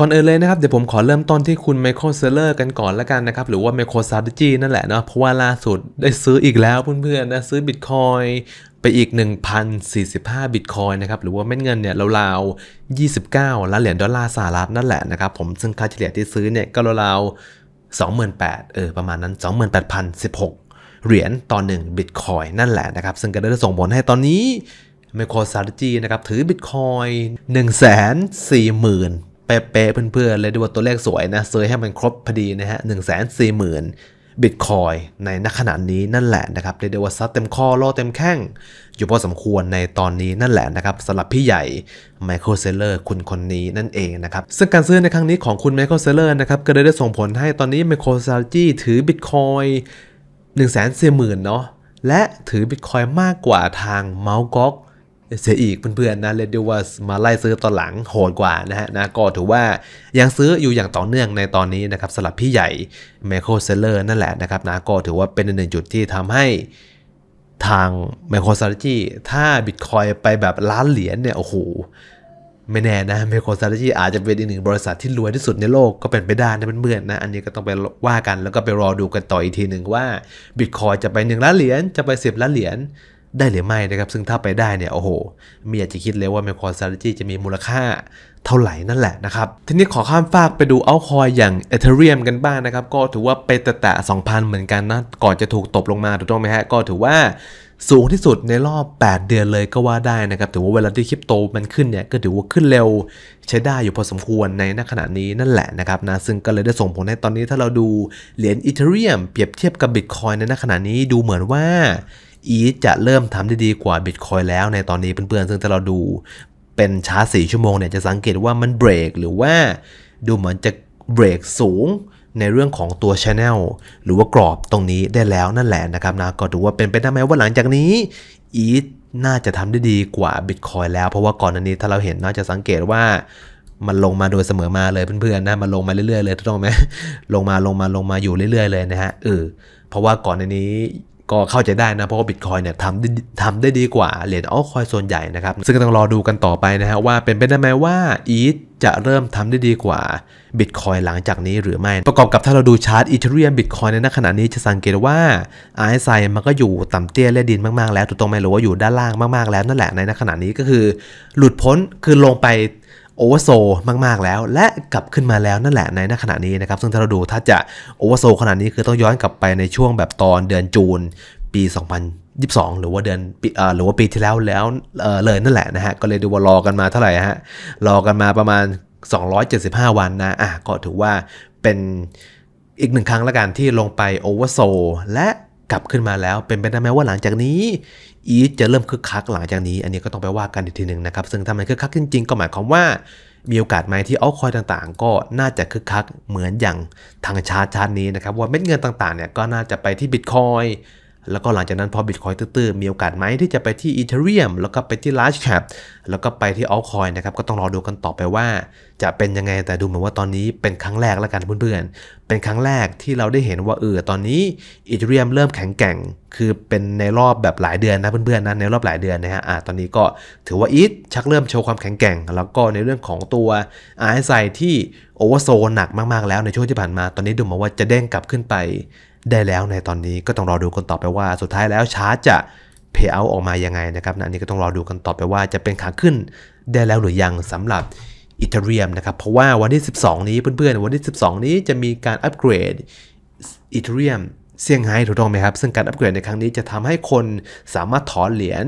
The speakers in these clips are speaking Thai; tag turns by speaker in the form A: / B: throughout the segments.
A: ก่อนอื่นเลยนะครับ เดี๋ยวผมขอเริ่มต้นที่คุณไมเคิลเซเลอร์กันก่อนแล้วกันนะครับ หรือว่า MicroStrategy นั่นแหละเนาะเพราะว่าล่าสุดได้ซื้ออีกแล้วเพื่อนๆนะ ซื้อบิตคอยน์ไปอีก 1,045 บิตคอยน์นะครับ หรือว่าเม็ดเงินเนี่ยราวๆ 29 ล้านเหรียญดอลลาร์สหรัฐนั่นแหละนะครับผมซึ่งค่าเฉลี่ยที่ซื้อเนี่ยก็ราวๆ28,000เออประมาณนั้น 28,016 เหรียญต่อ1บิตคอยน์นั่นแหละนะครับ ซึ่งก็ได้ส่งผลให้ตอนนี้MicroStrategy นะครับถือบิตคอยน์140,000 เป๊ะๆเพื่อนๆเลยดูว่าตัวเลขสวยนะซื้อให้มันครบพอดีนะฮะ1 4 0 0 0 0บิตคอยน์ในณขณะนี้นั่นแหละนะครับเรียกได้ว่าซัดเต็มข้อโล้เต็มแข้ง อยู่พอสมควรในตอนนี้นั่นแหละนะครับสำหรับพี่ใหญ่ไมเคิลเซเลอร์คุณคนนี้นั่นเองนะครับ ซึ่งการซื้อในครั้งนี้ของคุณไมเคิลเซเลอร์นะครับก็ได้ส่งผลให้ตอนนี้ MicroStrategy ถือบิตคอยน์1 4 0 0 0 0เนาะและถือบิตคอยน์มากกว่าทาง Mt. Gox เสียอีกเพื่อนๆนะเรียกได้ว่ามาไล่ซื้อตอนหลังโหดกว่านะฮะนะก็ถือว่ายังซื้ออยู่อย่างต่อเนื่องในตอนนี้นะครับสำหรับพี่ใหญ่ไมเคิลเซเลอร์นั่นแหละนะครับนะก็ถือว่าเป็นหนึ่งจุดที่ทำให้ทาง MicroStrategy ถ้าบิตคอยน์ไปแบบล้านเหรียญเนี่ยโอ้โหไม่แน่นะ MicroStrategy อาจจะเป็นอีกหนึ่งบริษัทที่รวยที่สุดในโลกก็เป็นไปได้นะเพื่อนๆนะ อันนี้ก็ต้องไปว่ากันแล้วก็ไปรอดูกันต่ออีกทีหนึ่งว่าบิตคอยจะไป 1 ล้านเหรียญจะไป 10 ล้านเหรียญ ได้หรือไม่นะครับซึ่งถ้าไปได้เนี่ยโอ้โหไม่อยากจะคิดเลยว่า MicroStrategy จะมีมูลค่าเท่าไหร่นั่นแหละนะครับ ทีนี้ขอข้ามฟากไปดูเอาคอยอย่าง Ethereum กันบ้างนะครับ ก็ถือว่าไปแตะ2,000 เหมือนกันนะ ก่อนจะถูกตบลงมาถูกต้องไหมฮะ ก็ถือว่าสูงที่สุดในรอบ 8 เดือนเลยก็ว่าได้นะครับ ถือว่าเวลาที่คริปโตมันขึ้นเนี่ย ก็ถือว่าขึ้นเร็วใช้ได้อยู่พอสมควรในณขณะนี้นั่นแหละนะครับนะ ซึ่งก็เลยได้ส่งผลให้ตอนนี้ถ้าเราดูเหรียญอีเทเรียมเปรียบเทียบกับ Bitcoin ในณขณะนี้ดูเหมือนว่า อีจะเริ่มทำได้ดีกว่าบิตคอยแล้วในตอนนี้เพื่อนๆ ซึ่งถ้าเราดูเป็นชาร์ต4ชั่วโมงเนี่ยจะสังเกตว่ามันเบรกหรือว่าดูเหมือนจะเบรกสูงในเรื่องของตัว Channel หรือว่ากรอบตรงนี้ได้แล้วนั่นแหละนะครับนะก็ถือว่าเป็นไปได้ไหมว่าหลังจากนี้อีน่าจะทำได้ดีกว่าบิตคอยแล้วเพราะว่าก่อนอันนี้ถ้าเราเห็นน่าจะสังเกตว่ามันลงมาโดยเสมอมาเลยเพื่อนๆนะมันลงมาเรื่อยๆเลยถูกต้องไหมลงมาลงมาลงมาอยู่เรื่อยๆเลยนะฮะเออเพราะว่าก่อนอันนี้ ก็เข้าใจได้นะ เพราะว่าบิตคอยเนี่ยทำได้ทำได้ดีกว่าเหรียญออลคอยส่วนใหญ่นะครับ ซึ่งก็ต้องรอดูกันต่อไปนะฮะว่าเป็นไปได้ไหมว่าอีทจะเริ่มทำได้ดีกว่าบิตคอยหลังจากนี้หรือไม่ ประกอบกับถ้าเราดูชาร์ตอีเทเรียมบิตคอยในขณะนี้จะสังเกตว่า RSI มันก็อยู่ต่ำเตี้ยและดินมากๆแล้วถูกต้องไหมหรือว่าอยู่ด้านล่างมากๆแล้วนั่นแหละในขณะนี้ก็คือ หลุดพ้นคือลงไป โอเวอร์โซมากๆแล้ว และกลับขึ้นมาแล้วนั่นแหละในขณะนี้นะครับซึ่งถ้าเราดูถ้าจะโอเวอร์โซขนาดนี้คือต้องย้อนกลับไปในช่วงแบบตอนเดือนจูนปี 2022 หรือว่าเดือนปีหรือว่าปีที่แล้วแล้วเเลยนั่นแหละนะฮะก็เลยดูว่ารอกันมาเท่าไหร่ฮะรอกันมาประมาณ 275 วันนะอะก็ถือว่าเป็นอีกหนึ่งครั้งละกันที่ลงไป oversold และกลับขึ้นมาแล้วเป็นไปได้ไหมว่าหลังจากนี้ ETH จะเริ่มคึกคักหลังจากนี้ อันนี้ก็ต้องไปว่ากันอีกทีหนึ่งนะครับ ซึ่งถ้ามันคึกคักจริงๆ ก็หมายความว่า มีโอกาสไหมที่เอาคอยต่างๆ ก็น่าจะคึกคักเหมือนอย่างทางชาร์ตชาร์ตนี้นะครับว่าเม็ดเงินต่างๆเนี่ยก็น่าจะไปที่บิตคอยน์ แล้วก็หลังจากนั้นพอบิตคอยน์ตื้อๆมีโอกาสไหมที่จะไปที่ Ethereum แล้วก็ไปที่ large cap แล้วก็ไปที่ altcoin นะครับก็ต้องรอดูกันต่อไปว่า จะเป็นยังไงแต่ดูเหมือนว่าตอนนี้เป็นครั้งแรกแล้วกันเพื่อนๆ เป็นครั้งแรกที่เราได้เห็นว่าเออตอนนี้อีเทเรียมเริ่มแข็งแกร่ง คือเป็นในรอบแบบหลายเดือนนะเพื่อนๆนะในรอบหลายเดือนนะฮะอ่าตอนนี้ก็ถือว่าอีทชักเริ่มโชว์ความแข็งแกร่ง แล้วก็ในเรื่องของตัว RSI ที่โอเวอร์โซหนักมากๆแล้วในช่วงที่ผ่านมา ตอนนี้ดูเหมือนว่าจะเด้งกลับขึ้นไป ได้แล้วในตอนนี้ก็ต้องรอดูกันต่อไปว่า สุดท้ายแล้วชาร์จจะเพย์เอาออกมายังไงนะครับนะอันนี้ก็ต้องรอดูกันต่อไปว่าจะเป็นขาขึ้นได้แล้วหรือยังสำหรับ Ethereum นะครับ เพราะว่าวันที่ 12 นี้เพื่อนๆ วันที่ 12 นี้จะมีการอัปเกรด Ethereum เซี่ยงไฮ้ถูกต้องไหมครับ ซึ่งการอัปเกรดในครั้งนี้จะทำให้คนสามารถถอนเหรียญ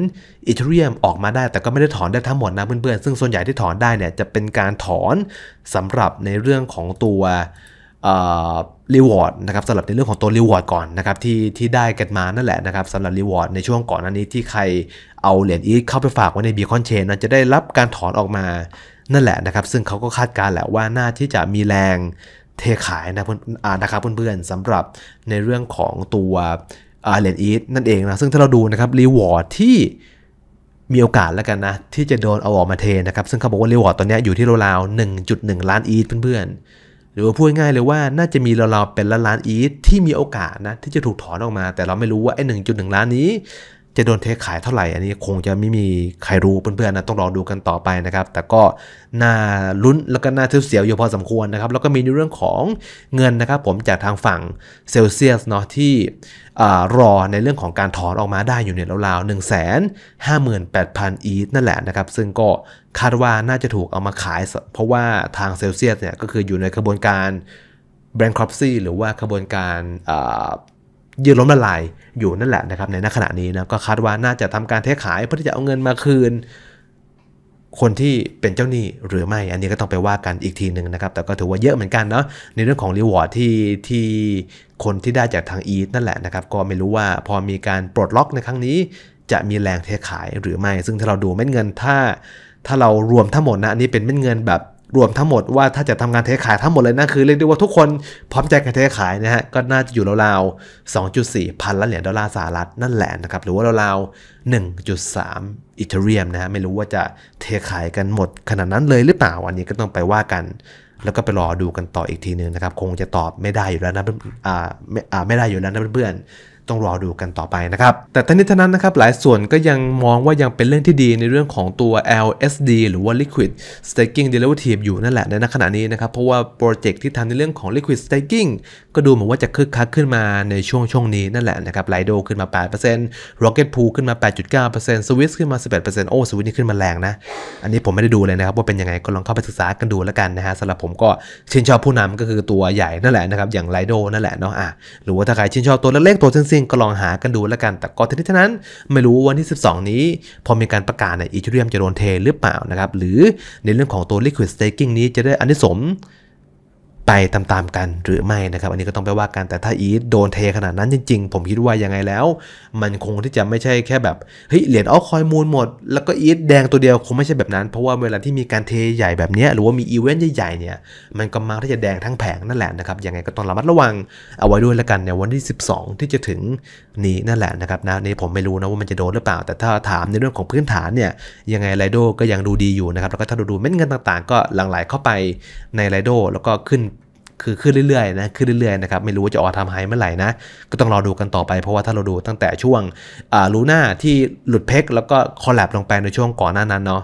A: Ethereum ออกมาได้ แต่ก็ไม่ได้ถอนได้ทั้งหมดนะเพื่อนๆ ซึ่งส่วนใหญ่ที่ถอนได้เนี่ยจะเป็นการถอนสำหรับในเรื่องของตัว reward นะครับสำหรับในเรื่องของตัว reward ก่อนนะครับที่ที่ได้กันมานั่นแหละนะครับสำหรับ reward ในช่วงก่อนอันนี้ที่ใครเอาเหรียญ ETH เข้าไปฝากไว้ใน Beacon Chain นั้นจะได้รับการถอนออกมานั่นแหละนะครับ ซึ่งเขาก็คาดการณ์แหละว่าน่าที่จะมีแรงเทขายนะเพื่อนะครับเพื่อนๆสำหรับในเรื่องของตัวเหรียญ ETH นั่นเองนะซึ่งถ้าเราดูนะครับ reward ที่มีโอกาสแล้วกันนะ ที่จะโดนเอาออกมาเทนะครับ ซึ่งเขาบอกว่า reward ตอนนี้อยู่ที่ราวๆ1.1 ล้าน ETH เพื่อนๆ หรือว่าพูดง่ายเลยว่าน่าจะมีราวๆเป็นล้านล้าน ETH ที่มีโอกาสนะที่จะถูกถอนออกมา แต่เราไม่รู้ว่าไอ้หนึ่งจุดหนึ่งล้านนี้ จะโดนเทขายเท่าไหร่ อันนี้คงจะไม่มีใครรู้เพื่อนๆนะต้องรอดูกันต่อไปนะครับ แต่ก็น่าลุ้นแล้วก็น่าทึ่เสียวอยู่พอสมควรนะครับ แล้วก็มีในเรื่องของเงินนะครับ ผมจากทางฝั่งเซลเซียสเนาะที่รอในเรื่องของการถอนออกมาได้อยู่เนี่ยราวๆ 1 5 8 0 0 0 อีทนั่นแหละนะครับ ซึ่งก็คาดว่าน่าจะถูกเอามาขาย เพราะว่าทางเซลเซียสเนี่ยก็คืออยู่ในกระบวนการ bankruptcy หรือว่ากระบวนการ ยื่นล้มละลายอยู่นั่นแหละนะครับในณขณะนี้นะก็คาดว่าน่าจะทำการเทขายเพื่อที่จะเอาเงินมาคืน คนที่เป็นเจ้าหนี้หรือไม่อันนี้ก็ต้องไปว่ากันอีกทีหนึ่งนะครับ แต่ก็ถือว่าเยอะเหมือนกันเนาะในเรื่องของ reward ที่ที่คนที่ได้จากทาง ETH นั่นแหละนะครับ ก็ไม่รู้ว่าพอมีการปลดล็อกในครั้งนี้ จะมีแรงเทขายหรือไม่ ซึ่งถ้าเราดูเม็ดเงินถ้าถ้าเรารวมทั้งหมดนะอันนี้เป็นเม็ดเงินแบบ รวมทั้งหมดว่าถ้าจะทำการเทขายทั้งหมดเลยนะคือเรียกได้ว่าทุกคนพร้อมใจกันเทขายนะฮะก็น่าจะอยู่ราวๆ 2.4 พันล้านเหรียญดอลลาร์สหรัฐนั่นแหละนะครับหรือว่าราวๆ 1.3อีเทเรียมนะฮะไม่รู้ว่าจะเทขายกันหมดขนาดนั้นเลยหรือเปล่าอันนี้ก็ต้องไปว่ากัน แล้วก็ไปรอดูกันต่ออีกทีนึงนะครับคงจะตอบไม่ได้อยู่แล้วนะอ่าไม่อ่าไม่ได้อยู่แล้วนะเพื่อน ต้องรอดูกันต่อไปนะครับ แต่ทั้งนี้ทั้งนั้นนะครับหลายส่วนก็ยังมองว่ายังเป็นเรื่องที่ดีในเรื่องของตัว LSD หรือว่า Liquid Staking Derivative อยู่นั่นแหละในขณะนี้นะครับเพราะว่าโปรเจกต์ที่ทำในเรื่องของ Liquid Staking ก็ดูเหมือนว่าจะคึกคักขึ้นมาในช่วงช่วงนี้นั่นแหละนะครับไลโดขึ้นมา 8% Rocket Pool ขึ้นมา 8.9% Swiss ขึ้นมา 11%โอ้สวิตนี่ขึ้นมาแรงนะ อันนี้ผมไม่ได้ดูเลยนะครับว่าเป็นยังไงก็ลองเข้าไปศึกษากันดูแล้วกันนะฮะสำหรับผมก็ชื่นชอบผู้นำก็คือตัวใหญ่นั่นแหละนะครับอย่างไลโดนั่นแหละเนาะอะหรือว่าถ้าใครชื่นชอบตัวเล็กๆตัวซิงงก็ลองหากันดูแล้วกัน แต่ก็ทีนี้ท่านั้น ไม่รู้วันที่ 12 นี้ พอมีการประกาศเนอีเทเรียมจะโดนเทหรือเปล่านะครับ หรือในเรื่องของตัว Liquid Staking นี้จะได้อันนี้สม ไปตามๆกันหรือไม่นะครับ อันนี้ก็ต้องไปว่ากันแต่ถ้าอีทโดนเทขนาดนั้นจริงๆ ผมคิดว่ายังไงแล้ว มันคงที่จะไม่ใช่แค่แบบเฮ้ยเหรียญออคอยมูลหมด แล้วก็อีทแดงตัวเดียวคงไม่ใช่แบบนั้น เพราะว่าเวลาที่มีการเทใหญ่แบบนี้หรือว่ามีอีเวนต์ใหญ่ๆเนี่ยมันก็มักที่จะแดงทั้งแผงนั่นแหละนะครับยังไงก็ต้องระมัดระวังเอาไว้ด้วยละกันในวันที่ 12 ที่จะถึง นี้นั่นแหละนะครับนะนี่ผมไม่รู้นะว่ามันจะโดนหรือเปล่า แต่ถ้าถามในเรื่องของพื้นฐานเนี่ยยังไงไรโดก็ยังดูดีอยู่นะครับแล้วก็ถ้าดูดูเม็ดเงินต่างๆ ก็หลั่งไหลเข้าไปในไรโดแล้วก็ขึ้นคือขึ้นเรื่อยๆนะขึ้นเรื่อยๆนะครับไม่รู้ว่าจะออกทำไฮเมื่อไหร่นะก็ต้องรอดูกันต่อไปเพราะว่าถ้าเราดูตั้งแต่ช่วงลูน่าที่หลุดเพกแล้วก็คอลแลบลงไปในช่วงก่อนหน้านั้นเนาะ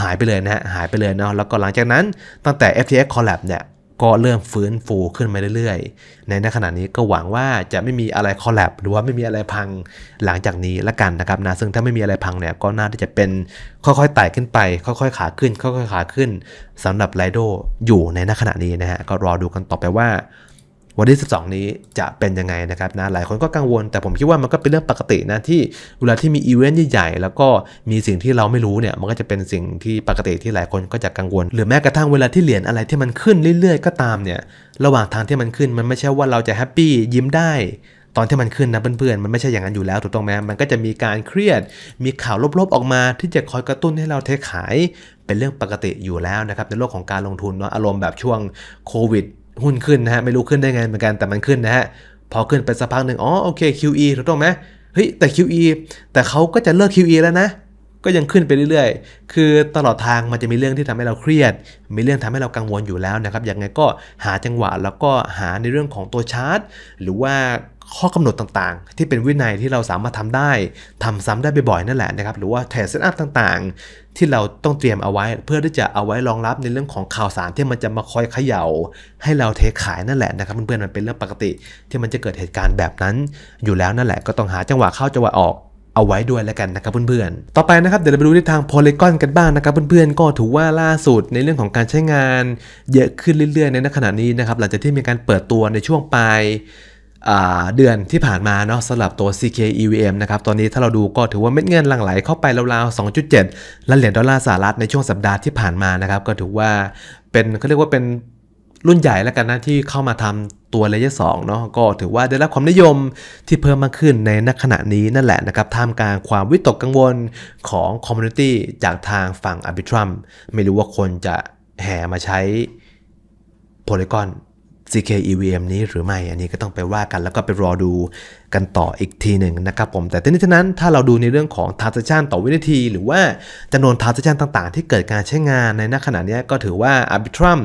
A: หายไปเลยนะฮะหายไปเลยเนาะแล้วก็หลังจากนั้นตั้งแต่ FTX Collab เนี่ย ก็เริ่มฟื้นฟูขึ้นมาเรื่อยๆ ในขณะนี้ก็หวังว่าจะไม่มีอะไรคอลแลบหรือว่าไม่มีอะไรพังหลังจากนี้ละกันนะครับนะซึ่งถ้าไม่มีอะไรพังเนี่ยก็น่าที่จะเป็นค่อยๆไต่ขึ้นไป ค่อยๆขาขึ้น ค่อยๆขาขึ้นสำหรับไลโดอยู่ในณขณะนี้นะฮะก็รอดูกันต่อไปว่า วันที่ 12 นี้จะเป็นยังไงนะครับนะหลายคนก็กังวล แต่ผมคิดว่ามันก็เป็นเรื่องปกตินะที่เวลาที่มีอีเวนต์ใหญ่ๆแล้วก็มีสิ่งที่เราไม่รู้เนี่ยมันก็จะเป็นสิ่งที่ปกติที่หลายคนก็จะกังวล หรือแม้กระทั่งเวลาที่เหรียญอะไรที่มันขึ้นเรื่อยๆ ก็ตามเนี่ยระหว่างทางที่มันขึ้นมันไม่ใช่ว่าเราจะแฮปปี้ยิ้มได้ตอนที่มันขึ้นนะเพื่อนๆ มันไม่ใช่อย่างนั้นอยู่แล้วถูกต้องไหมมันก็จะมีการเครียด มีข่าวลบๆออกมาที่จะคอยกระตุ้นให้เราเทขาย เป็นเรื่องปกติอยู่แล้วนะครับในโลกของการลงทุนเนาะอารมณ์แบบช่วงโควิด หุ้นขึ้นนะฮะไม่รู้ขึ้นได้ไงเหมือนกันแต่มันขึ้นนะฮะพอขึ้นไปสักพักหนึ่งอ๋อโอเค QE ถูกต้องไหมเฮ้ยแต่ QE แต่เขาก็จะเลิก QE แล้วนะก็ยังขึ้นไปเรื่อยๆ คือตลอดทางมันจะมีเรื่องที่ทำให้เราเครียด มีเรื่องทำให้เรากังวลอยู่แล้วนะครับ ยังไงก็หาจังหวะแล้วก็หาในเรื่องของตัวชาร์ตหรือว่า ข้อกำหนดต่างๆ ที่เป็นวินัยที่เราสามารถทำได้ทำซ้ำได้บ่อยๆนั่นแหละนะครับหรือว่า trade setup ต่างๆ ที่เราต้องเตรียมเอาไว้ เพื่อที่จะเอาไว้รองรับในเรื่องของข่าวสารที่มันจะมาคอยเขย่า ให้เราเทขายนั่นแหละนะครับเพื่อนๆมันเป็นเรื่องปกติที่มันจะเกิดเหตุการณ์แบบนั้น อยู่แล้วนั่นแหละก็ต้องหาจังหวะเข้าจังหวะออกเอาไว้ด้วยแล้วกันนะครับเพื่อนๆ ต่อไปนะครับเดี๋ยวเราไปดูที่ทาง Polygon กันบ้างนะครับเพื่อนๆ ก็ถือว่าล่าสุดในเรื่องของการใช้งาน เยอะขึ้นเรื่อยๆ ในขณะนี้นะครับหลังจากที่มีการเปิดตัวในช่วงปลาย เดือนที่ผ่านมาเนาะสำหรับตัว CK EVM นะครับ ตอนนี้ถ้าเราดูก็ถือว่าเม็ดเงินหลั่งไหลเข้าไปราวๆ 2.7 ล้านเหรียญดอลลาร์สหรัฐในช่วงสัปดาห์ที่ผ่านมานะครับ ก็ถือว่าเป็นเขาเรียกว่าเป็นรุ่นใหญ่แล้วกันนะที่เข้ามาทำตัว layer 2 เนาะก็ถือว่าได้รับความนิยมที่เพิ่มมากขึ้นในนักขณะนี้นั่นแหละนะครับท่ามกลางความวิตกกังวลของ community จากทางฝั่ง Arbitrum ไม่รู้ว่าคนจะแห่มาใช้ Polygon zkEVM นี้หรือไม่ อันนี้ก็ต้องไปว่ากันแล้วก็ไปรอดูกันต่ออีกทีหนึ่งนะครับผม แต่ทั้งนี้ทั้งนั้นถ้าเราดูในเรื่องของ transaction ต่อวินาที หรือว่าจำนวน transaction ต่างๆ ที่เกิดการใช้งานในณขณะนี้ก็ถือว่า Arbitrum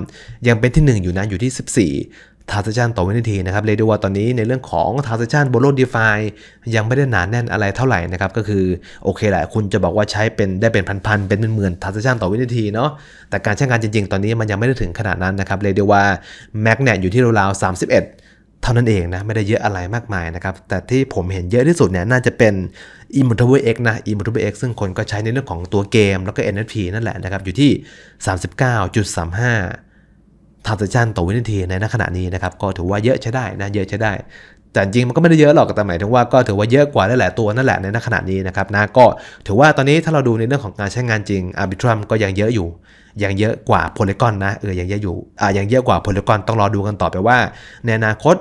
A: ยังเป็นที่ 1 อยู่นะอยู่ที่ 14 transaction ต่อวินาทีนะครับเรียกได้ว่าตอนนี้ในเรื่องของ transaction บนโลก DeFi ยังไม่ได้หนาแน่นอะไรเท่าไหร่นะครับก็คือโอเคแหละคุณจะบอกว่าใช้เป็นได้เป็นพันๆเป็นหมื่นๆ transaction ต่อวินาทีเนาะแต่การใช้งานจริงๆ ตอนนี้มันยังไม่ได้ถึงขนาดนั้นนะครับเรียกได้ว่า Mac เนี่ยอยู่ที่ราวๆ31เท่านั้นเองนะไม่ได้เยอะอะไรมากมายนะครับ แต่ที่ผมเห็นเยอะที่สุดเนี่ยน่าจะเป็น Immutable X นะ Immutable X ซึ่งคนก็ใช้ในเรื่องของตัวเกมแล้วก็ NFT นั่นแหละนะครับ อยู่ที่ 39.35 transaction ต่อวินาทีในขณะนี้นะครับก็ถือว่าเยอะใช้ได้นะเยอะใช้ได้ แต่จริงมันก็ไม่ได้เยอะหรอกแต่หมายถึงว่าก็ถือว่าเยอะกว่าหลายตัวนั่นแหละในขณะนี้นะครับนะก็ถือว่าตอนนี้ถ้าเราดูในเรื่องของการใช้งานจริง Arbitrum ก็ยังเยอะอยู่ยังเยอะกว่า Polygon นะเออยังเยอะอยู่อ่ายังเยอะกว่า Polygon ต้องรอดูกันต่อไปว่า ในอนาคต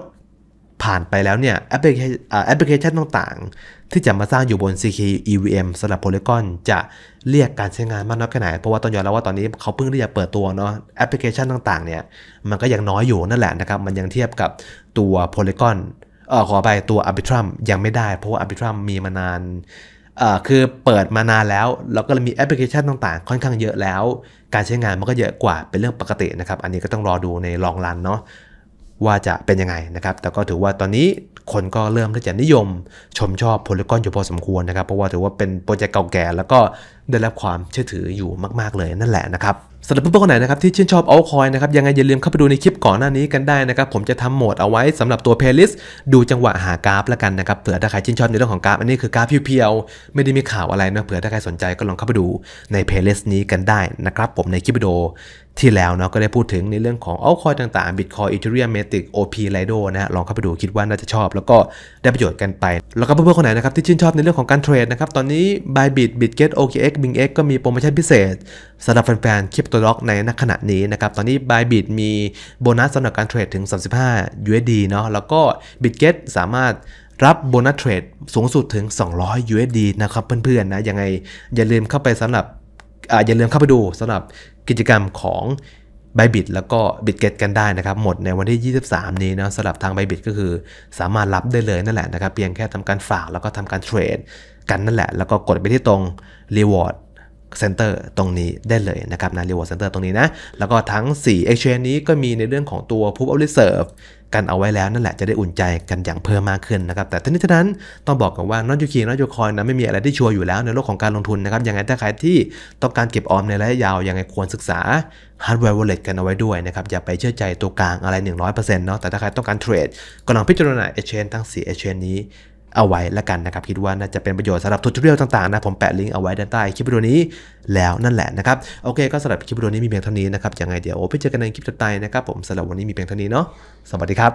A: ผ่านไปแล้วเนี่ยแอปพลิเคชันแอปพลิเคชันต่างๆ ที่จะมาสร้างอยู่บน zkEVM สำหรับ Polygon จะเรียกการใช้งานมากน้อยแค่ไหน เพราะว่าต้องยอมรับว่าตอนนี้เขาเพิ่งที่จะเปิดตัวเนาะแอปพลิเคชันต่างๆเนี่ยมันก็ยังน้อยอยู่นั่นแหละนะครับ มันยังเทียบกับตัว Polygon เออขอไปตัว Arbitrum ยังไม่ได้ เพราะว่า Arbitrum มีมานานเอ่อคือเปิดมานานแล้ว แล้วก็มีแอปพลิเคชันต่างๆ ค่อนข้างเยอะแล้ว การใช้งานมันก็เยอะกว่าเป็นเรื่องปกตินะครับ อันนี้ก็ต้องรอดูใน long run เนาะว่าจะเป็นยังไงนะครับ แต่ก็ถือว่าตอนนี้ คนก็เริ่มที่จะนิยมชมชอบ Polygon อยู่พอสมควรนะครับ เพราะว่าถือว่าเป็นโปรเจกต์เก่าแก่ แล้วก็ได้รับความเชื่อถืออยู่มาก ๆ เลยนั่นแหละนะครับสำหรับเพื่อนๆคนไหนนะครับที่ชื่นชอบเอาคอยนะครับยังไงอย่าลืมเข้าไปดูในคลิปก่อนหน้านี้กันได้นะครับ ผมจะทำโหมดเอาไว้สำหรับตัว playlist ดูจังหวะหากราฟแล้วกันนะครับเผื่อถ้าใครชื่นชอบในเรื่องของกราฟอันนี้คือกราฟ pure ๆไม่ได้มีข่าวอะไรนะเผื่อถ้าใครสนใจก็ลองเข้าไปดูใน playlist นี้กันได้นะครับผมในคลิปวิดีโอ ที่แล้วเนาะก็ได้พูดถึงในเรื่องของเอาคอยต่างๆ Bitcoin Ethereum Matic OP Lido นะลองเข้าไปดูคิดว่าน่าจะชอบ แล้วก็ได้ประโยชน์กันไป แล้วก็เพื่อนๆคนไหนนะครับที่ชื่นชอบในเรื่องของการเทรดนะครับตอนนี้ Bybit Bitget OKX BingX ก็มีโปรโมชั่นพิเศษสำหรับแฟนๆคริปโตล็อกในณขณะนี้นะครับตอนนี้ Bybit มีโบนัสสำหรับการเทรดถึง 35 USD เนาะแล้วก็ Bitget สามารถรับโบนัสเทรดสูงสุดถึง 200 USD นะครับเพื่อนๆนะยังไงอย่าลืมเข้าไปสำหรับ อย่าลืมเข้าไปดูสำหรับกิจกรรมของ b y b i t แล้วก็บิตเกตกันได้นะครับ หมดในวันที่ 23 นี้นะสำหรับทาง b y b i t ก็คือสามารถรับได้เลยนั่นแหละนะครับ เพียงแค่ทำการฝากแล้วก็ทำการเทรดกันนั่นแหละ แล้วก็กดไปที่ตรง Reward Center ตรงนี้ได้เลยนะครับนะ Reward Center ตรงนี้นะ แล้วก็ทั้ง 4 Exchange นี้ก็มีในเรื่องของตัว Proof of Reserve กันเอาไว้แล้วนั่นแหละจะได้อุ่นใจกันอย่างเพิ่มมากขึ้นนะครับ แต่ทั้งนี้ทั้งนั้นต้องบอกกันว่า not your key not your coin นะไม่มีอะไรที่ชัวร์อยู่แล้วในโลกของการลงทุนนะครับยังไงถ้าใครที่ต้องการเก็บออมในระยะยาวยังไงควรศึกษา hardware wallet กันเอาไว้ด้วยนะครับ อย่าไปเชื่อใจตัวกลางอะไร 100%เนาะแต่ถ้าใครต้องการ trade ก็ลองพิจารณา exchange ทั้ง4 exchange นี้ เอาไว้แล้วกันนะครับ คิดว่าน่าจะเป็นประโยชน์สำหรับทุกเรียลต่างๆนะ ผมแปะลิงก์เอาไว้ด้านใต้คลิปวิดีโอนี้แล้วนั่นแหละนะครับ โอเคก็สำหรับคลิปวิดีโอนี้มีเพียงเท่านี้นะครับยังไงเดี๋ยวไปเจอกันในคลิปต่อไปนะครับผมสำหรับวันนี้มีเพียงเท่านี้เนาะสวัสดีครับ